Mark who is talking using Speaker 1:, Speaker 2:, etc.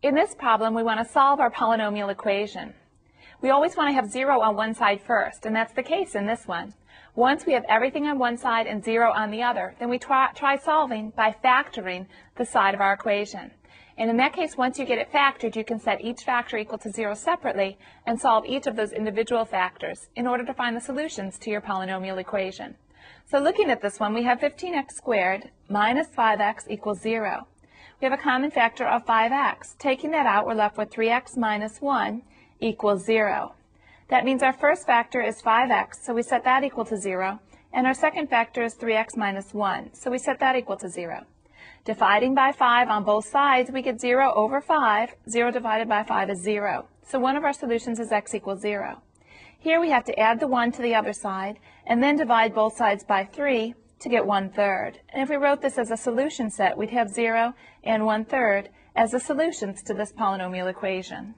Speaker 1: In this problem, we want to solve our polynomial equation. We always want to have 0 on one side first, and that's the case in this one. Once we have everything on one side and 0 on the other, then we try, try solving by factoring the side of our equation. And in that case, once you get it factored, you can set each factor equal to 0 separately and solve each of those individual factors in order to find the solutions to your polynomial equation. So looking at this one, we have 15x squared minus 5x equals 0 we have a common factor of 5x. Taking that out, we're left with 3x minus 1 equals 0. That means our first factor is 5x, so we set that equal to 0. And our second factor is 3x minus 1, so we set that equal to 0. Dividing by 5 on both sides, we get 0 over 5. 0 divided by 5 is 0. So one of our solutions is x equals 0. Here we have to add the 1 to the other side, and then divide both sides by 3, to get one-third. And if we wrote this as a solution set, we'd have 0 and one-third as the solutions to this polynomial equation.